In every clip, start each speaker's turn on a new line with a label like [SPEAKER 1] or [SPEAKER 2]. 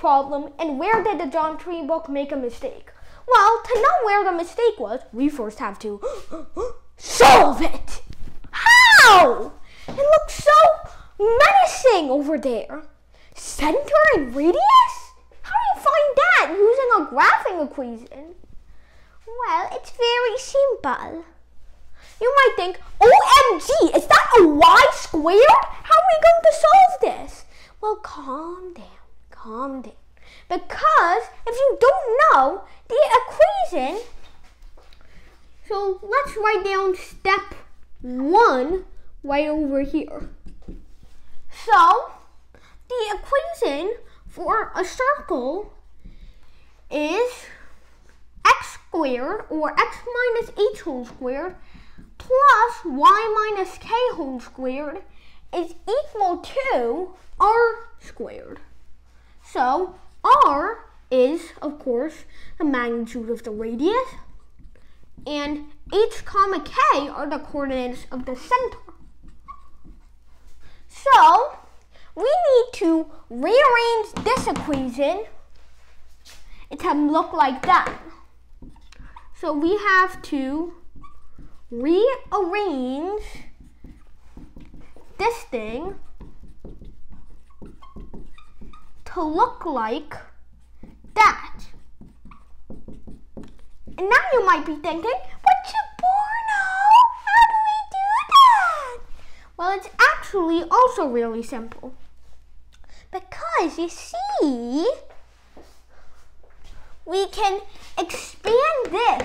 [SPEAKER 1] problem and where did the John geometry book make a mistake? Well, to know where the mistake was, we first have to solve it. How? It looks so menacing over there. Center and radius? How do you find that using a graphing equation? Well, it's very simple. You might think, OMG, is that a y squared? How are we going to solve this? Well, calm down, calm down. Because if you don't know the equation, so let's write down step one right over here. So, the equation for a circle is x squared or x minus h whole squared plus y minus k whole squared is equal to r squared. So r is, of course, the magnitude of the radius, and h comma k are the coordinates of the center. So we need to rearrange this equation it to look like that. So we have to rearrange this thing look like that. And now you might be thinking, but Chaborno, how do we do that? Well, it's actually also really simple. Because you see, we can expand this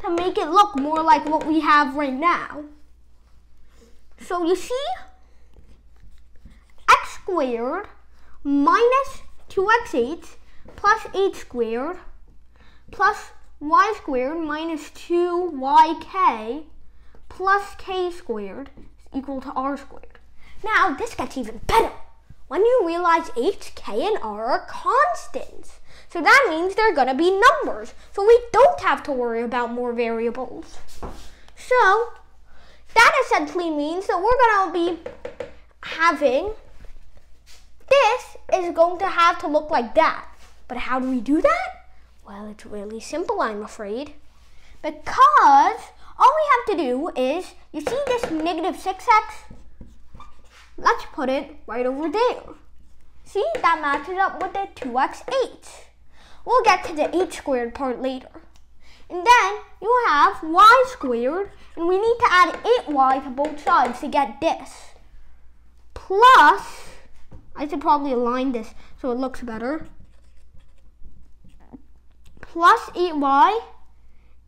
[SPEAKER 1] to make it look more like what we have right now. So you see, x squared minus 2x8 plus 8 squared plus y squared minus 2yk plus k squared is equal to r squared. Now this gets even better when you realize h, k, and r are constants. So that means they're going to be numbers. So we don't have to worry about more variables. So that essentially means that we're going to be having this is going to have to look like that. But how do we do that? Well, it's really simple, I'm afraid. Because all we have to do is, you see this negative 6x? Let's put it right over there. See, that matches up with the 2x8. We'll get to the 8 squared part later. And then you have y squared, and we need to add 8y to both sides to get this. Plus, I should probably align this so it looks better. Plus 8y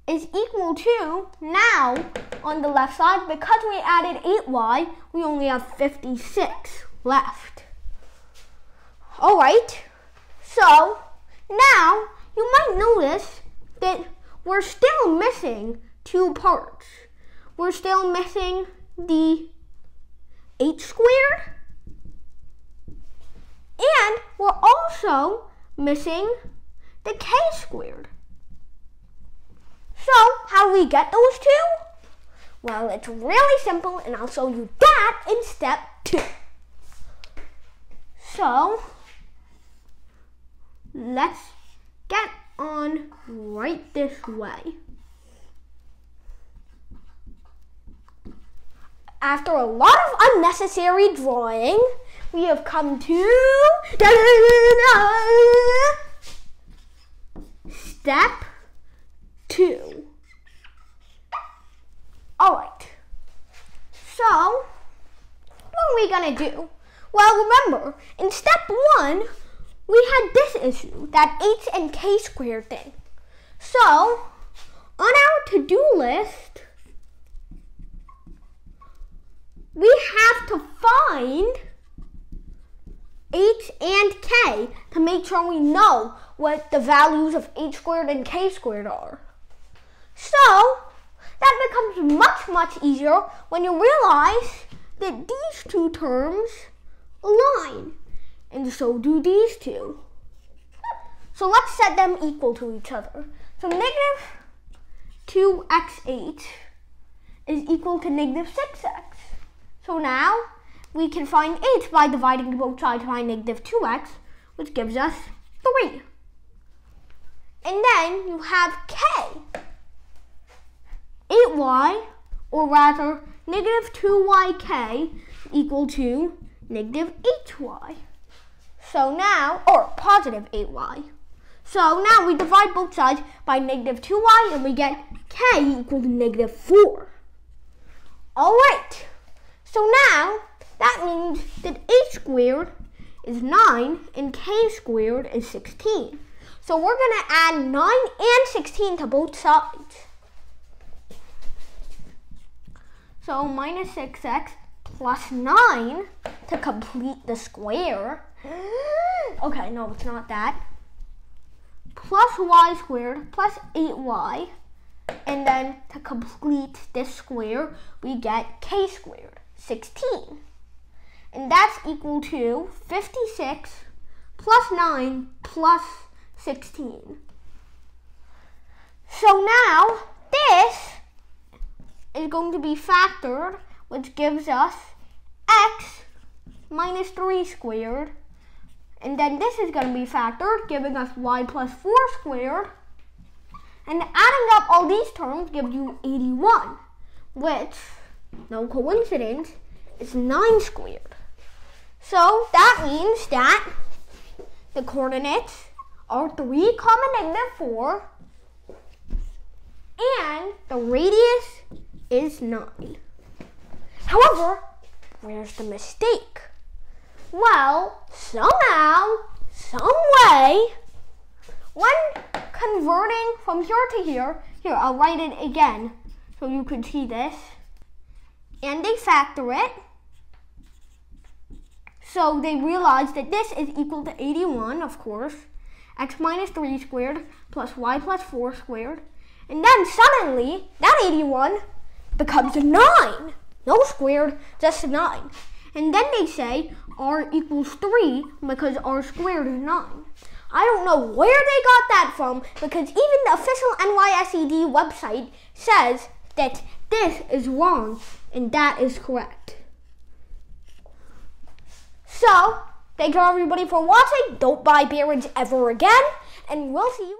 [SPEAKER 1] is equal to, now on the left side, because we added 8y, we only have 56 left. All right, so now you might notice that we're still missing two parts. We're still missing the h squared, and we're also missing the k squared. So, how do we get those two? Well, it's really simple, and I'll show you that in step two. So, let's get on right this way. After a lot of unnecessary drawing, we have come to step two. All right. So, what are we gonna do? Well, remember, in step one, we had this issue, that h and k squared thing. So, on our to-do list, we have to find h and k to make sure we know what the values of h squared and k squared are. So, that becomes much, much easier when you realize that these two terms align, and so do these two. So let's set them equal to each other. So negative 2x8 is equal to negative 6x. So now we can find h by dividing both sides by negative 2x, which gives us 3. And then you have k. 8y, or rather, negative 2yk equal to negative 8y. So now, or positive 8y. So now we divide both sides by negative 2y and we get k equal to negative 4. Alright, so now means that h squared is 9 and k squared is 16. So we're going to add 9 and 16 to both sides. So minus 6x plus 9 to complete the square. okay, no, it's not that plus y squared plus 8y. And then to complete this square, we get k squared, 16. And that's equal to 56 plus 9 plus 16. So now this is going to be factored, which gives us x minus 3 squared and then this is going to be factored, giving us y plus 4 squared. And adding up all these terms gives you 81, which, no coincidence, is 9 squared. So that means that the coordinates are 3 comma negative 4, and the radius is 9. However, where's the mistake? Well, somehow, some way, when converting from here to here, here, I'll write it again so you can see this. And they factor it. So they realize that this is equal to 81, of course. x minus 3 squared plus y plus 4 squared. And then suddenly, that 81 becomes a 9. No squared, just a 9. And then they say r equals 3 because r squared is 9. I don't know where they got that from because even the official NYSED website says that this is wrong and that is correct. So, thank you everybody for watching. Don't buy Barron's ever again, and we'll see you.